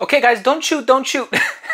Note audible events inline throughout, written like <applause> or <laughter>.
Okay guys, don't shoot, don't shoot. <laughs>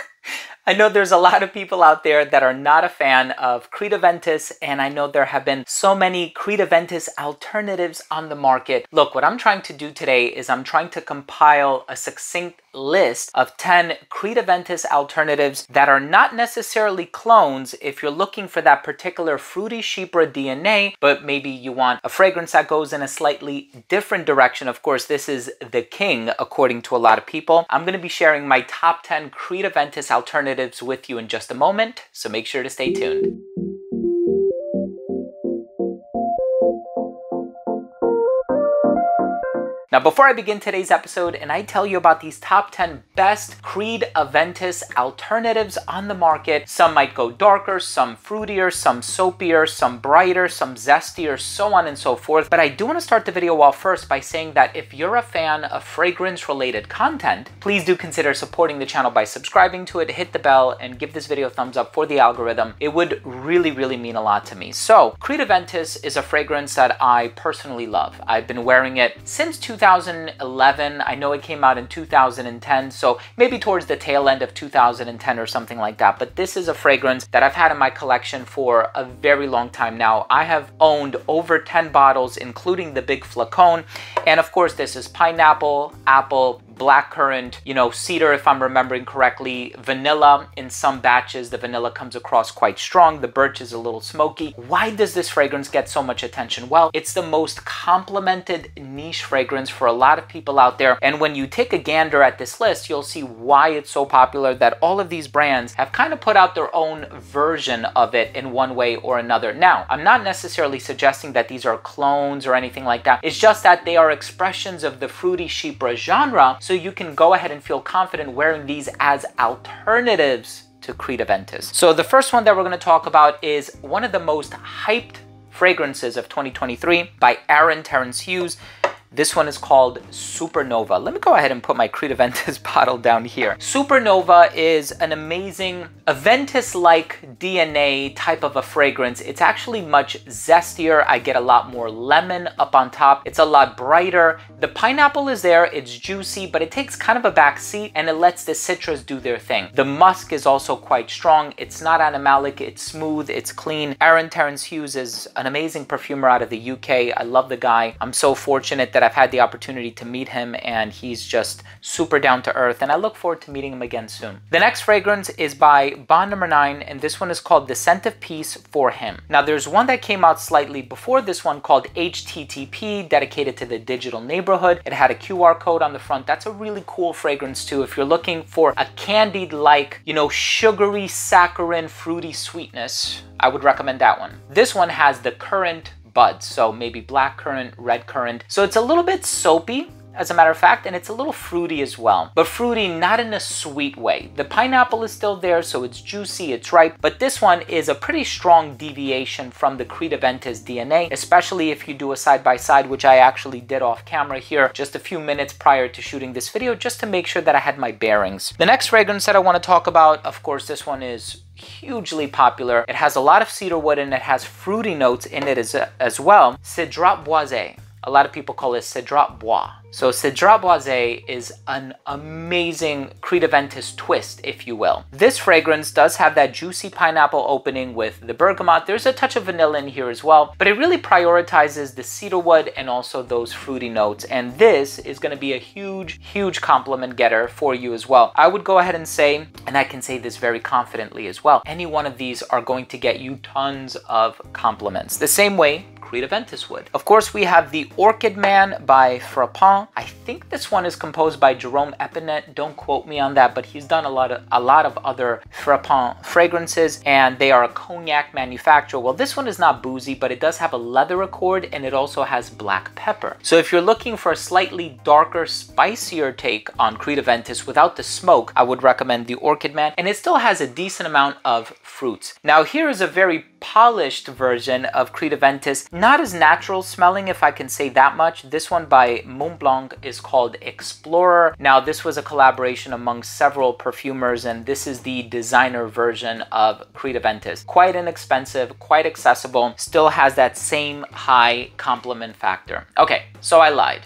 I know there's a lot of people out there that are not a fan of Creed Aventus, and I know there have been so many Creed Aventus alternatives on the market. Look, what I'm trying to do today is I'm trying to compile a succinct list of 10 Creed Aventus alternatives that are not necessarily clones if you're looking for that particular fruity chypre DNA, but maybe you want a fragrance that goes in a slightly different direction. Of course, this is the king according to a lot of people. I'm going to be sharing my top 10 Creed Aventus alternatives with you in just a moment, so make sure to stay tuned. Now, before I begin today's episode and I tell you about these top 10 best Creed Aventus alternatives on the market, some might go darker, some fruitier, some soapier, some brighter, some zestier, so on and so forth. But I do want to start the video off first by saying that if you're a fan of fragrance related content, please do consider supporting the channel by subscribing to it, hit the bell, and give this video a thumbs up for the algorithm. It would really, really mean a lot to me. So, Creed Aventus is a fragrance that I personally love. I've been wearing it since 2000. 2011. I know it came out in 2010, so maybe towards the tail end of 2010 or something like that. But this is a fragrance that I've had in my collection for a very long time now. I have owned over 10 bottles, including the big flacon. And of course, this is pineapple, apple, blackcurrant, you know, cedar if I'm remembering correctly, vanilla in some batches. The vanilla comes across quite strong. The birch is a little smoky. Why does this fragrance get so much attention? Well, it's the most complimented niche fragrance for a lot of people out there. And when you take a gander at this list, you'll see why it's so popular that all of these brands have kind of put out their own version of it in one way or another. Now, I'm not necessarily suggesting that these are clones or anything like that. It's just that they are expressions of the fruity chypre genre so you can go ahead and feel confident wearing these as alternatives to Creed Aventus. So the first one that we're gonna talk about is one of the most hyped fragrances of 2023 by Aaron Terence Hughes. This one is called Supernova. Let me go ahead and put my Creed Aventus <laughs> bottle down here. Supernova is an amazing Aventus-like DNA type of a fragrance. It's actually much zestier. I get a lot more lemon up on top. It's a lot brighter. The pineapple is there, it's juicy, but it takes kind of a back seat and it lets the citrus do their thing. The musk is also quite strong. It's not animalic, it's smooth, it's clean. Aaron Terence Hughes is an amazing perfumer out of the UK. I love the guy. I'm so fortunate that I've had the opportunity to meet him and he's just super down to earth and I look forward to meeting him again soon. The next fragrance is by Bond Number 9 and this one is called The Scent of Peace for Him. Now there's one that came out slightly before this one called HTTP dedicated to the digital neighborhood. It had a QR code on the front. That's a really cool fragrance too. If you're looking for a candied like, you know, sugary, saccharine, fruity sweetness, I would recommend that one. This one has the currant buds. So maybe black currant, red currant. So it's a little bit soapy, as a matter of fact, and it's a little fruity as well. But fruity not in a sweet way. The pineapple is still there, so it's juicy, it's ripe, but this one is a pretty strong deviation from the Creed Aventus DNA, especially if you do a side-by-side, -side, which I actually did off camera here just a few minutes prior to shooting this video, just to make sure that I had my bearings. The next fragrance that I want to talk about, of course, this one is hugely popular. It has a lot of cedar wood and it has fruity notes in it as, as well. Cedrat Boisé. A lot of people call it Cedrat Bois. So Cedrat Boisé is an amazing Creed Aventus twist, if you will. This fragrance does have that juicy pineapple opening with the bergamot. There's a touch of vanilla in here as well, but it really prioritizes the cedarwood and also those fruity notes. And this is gonna be a huge, huge compliment getter for you as well. I would go ahead and say, and I can say this very confidently as well, any one of these are going to get you tons of compliments. The same way Creed Aventus would. Of course, we have the Orchid Man by Frapin. I think this one is composed by Jerome Epinette. Don't quote me on that, but he's done a lot of a lot of other Frapin fragrances, and they are a cognac manufacturer. Well, this one is not boozy, but it does have a leather accord, and it also has black pepper. So if you're looking for a slightly darker, spicier take on Creed Aventus without the smoke, I would recommend the Orchid Man, and it still has a decent amount of fruits. Now here is a very polished version of Creed Aventus. Not as natural smelling, if I can say that much. This one by Montblanc is called Explorer. Now, this was a collaboration among several perfumers, and this is the designer version of Creed Aventus. Quite inexpensive, quite accessible, still has that same high compliment factor. Okay, so I lied.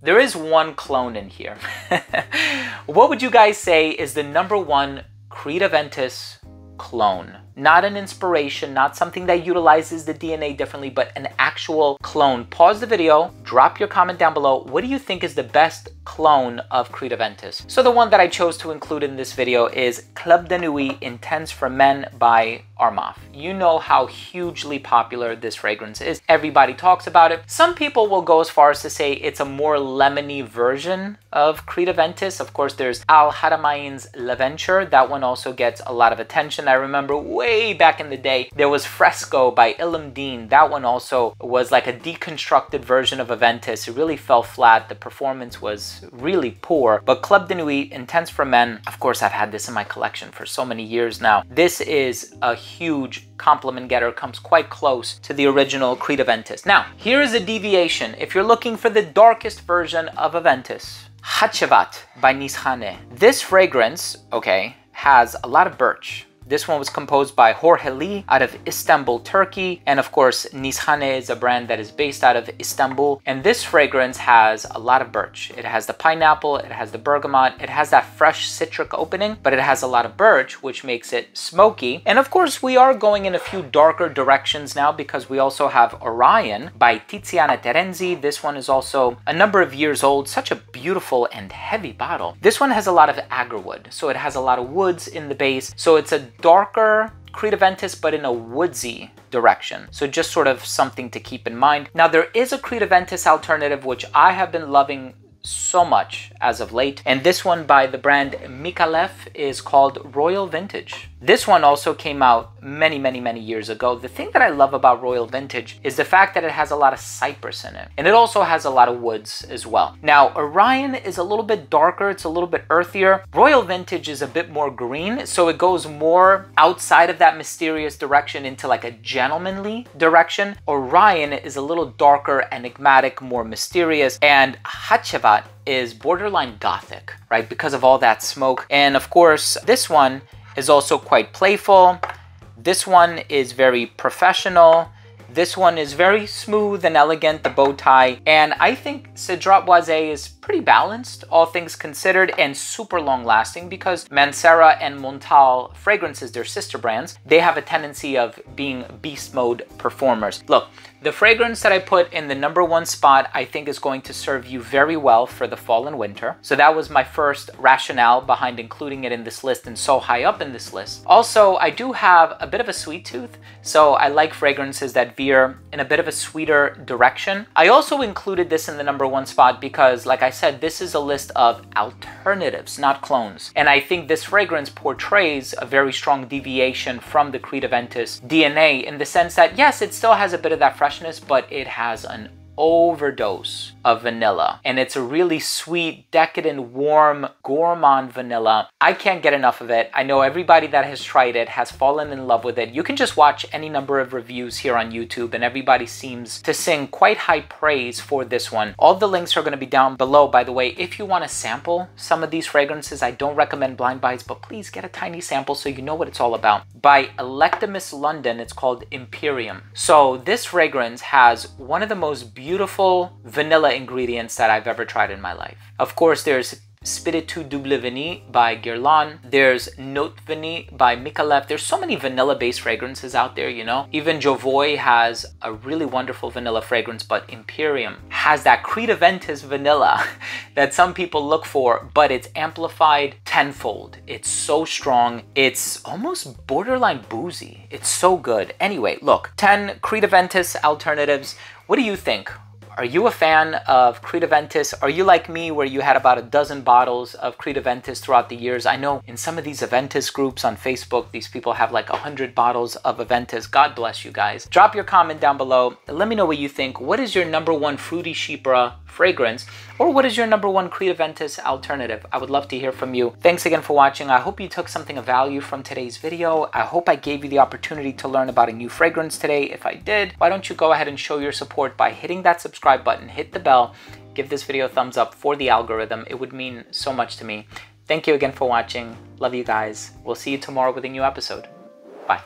there is one clone in here. <laughs> what would you guys say is the number one Creed Aventus clone? Not an inspiration, not something that utilizes the DNA differently, but an actual clone. Pause the video, drop your comment down below. What do you think is the best clone of Creed Aventus? So the one that I chose to include in this video is Club de Nuit Intense for Men by Armaf. You know how hugely popular this fragrance is. Everybody talks about it. Some people will go as far as to say it's a more lemony version of Creed Aventus. Of course, there's Al Haramain's L'Aventure. That one also gets a lot of attention. I remember way way back in the day, there was Fresco by Ilum Dean. That one also was like a deconstructed version of Aventus. It really fell flat. The performance was really poor. But Club de Nuit, Intense for Men, of course, I've had this in my collection for so many years now. This is a huge compliment getter, comes quite close to the original Creed Aventus. Now, here is a deviation. If you're looking for the darkest version of Aventus, Hacivat by Nishane. This fragrance, okay, has a lot of birch. This one was composed by Jorge Lee out of Istanbul, Turkey. And of course, Nishane is a brand that is based out of Istanbul. And this fragrance has a lot of birch. It has the pineapple, it has the bergamot, it has that fresh citric opening, but it has a lot of birch, which makes it smoky. And of course, we are going in a few darker directions now because we also have Orion by Tiziana Terenzi. This one is also a number of years old, such a beautiful and heavy bottle. This one has a lot of agarwood, so it has a lot of woods in the base. So it's a darker Creed but in a woodsy direction. So just sort of something to keep in mind. Now there is a Creed alternative, which I have been loving so much as of late. And this one by the brand Micallef is called Royal Vintage. This one also came out many, many, many years ago. The thing that I love about Royal Vintage is the fact that it has a lot of cypress in it. And it also has a lot of woods as well. Now, Orion is a little bit darker. It's a little bit earthier. Royal Vintage is a bit more green. So it goes more outside of that mysterious direction into like a gentlemanly direction. Orion is a little darker, enigmatic, more mysterious. And Hacivat is borderline gothic, right? Because of all that smoke. And of course, this one is also quite playful. This one is very professional. This one is very smooth and elegant, the bow tie. And I think Cedrat Boisé is pretty balanced, all things considered, and super long lasting because Mancera and Montale fragrances, their sister brands, they have a tendency of being beast mode performers. Look, the fragrance that I put in the number one spot, I think is going to serve you very well for the fall and winter. So that was my first rationale behind including it in this list and so high up in this list. Also, I do have a bit of a sweet tooth, so I like fragrances that veer in a bit of a sweeter direction. I also included this in the number one spot because, like I said, this is a list of alternatives, not clones. And I think this fragrance portrays a very strong deviation from the Creed Aventus DNA in the sense that, yes, it still has a bit of that freshness, but it has an overdose of vanilla. And it's a really sweet, decadent, warm, gourmand vanilla. I can't get enough of it. I know everybody that has tried it has fallen in love with it. You can just watch any number of reviews here on YouTube and everybody seems to sing quite high praise for this one. All the links are going to be down below, by the way. If you want to sample some of these fragrances, I don't recommend blind buys, but please get a tiny sample so you know what it's all about. By Electimuss London, it's called Imperium. So this fragrance has one of the most beautiful vanilla ingredients that I've ever tried in my life. Of course, there's Spiritueuse Double Vanille by Guerlain. There's Note Vanille by Micallef. There's so many vanilla-based fragrances out there, you know? Even Jovoy has a really wonderful vanilla fragrance, but Imperium has that Creed Aventus vanilla <laughs> that some people look for, but it's amplified tenfold. It's so strong. It's almost borderline boozy. It's so good. Anyway, look, 10 Creed Aventus alternatives. What do you think? Are you a fan of Creed Aventus? Are you like me where you had about a dozen bottles of Creed Aventus throughout the years? I know in some of these Aventus groups on Facebook, these people have like 100 bottles of Aventus. God bless you guys. Drop your comment down below. Let me know what you think. What is your number one Fruity Chypre fragrance? Or what is your number one Creed Aventus alternative? I would love to hear from you. Thanks again for watching. I hope you took something of value from today's video. I hope I gave you the opportunity to learn about a new fragrance today. If I did, why don't you go ahead and show your support by hitting that subscribe button, hit the bell, give this video a thumbs up for the algorithm. It would mean so much to me. Thank you again for watching. Love you guys. We'll see you tomorrow with a new episode. Bye.